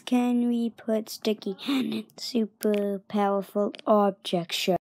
can we put Sticky and super powerful object show?